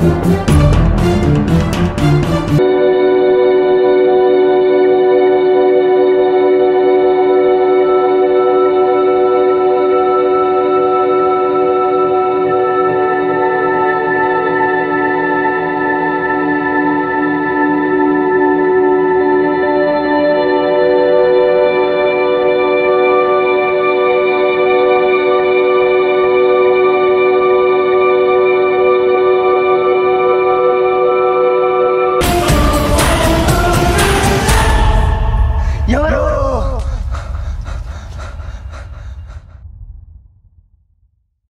Thank やろう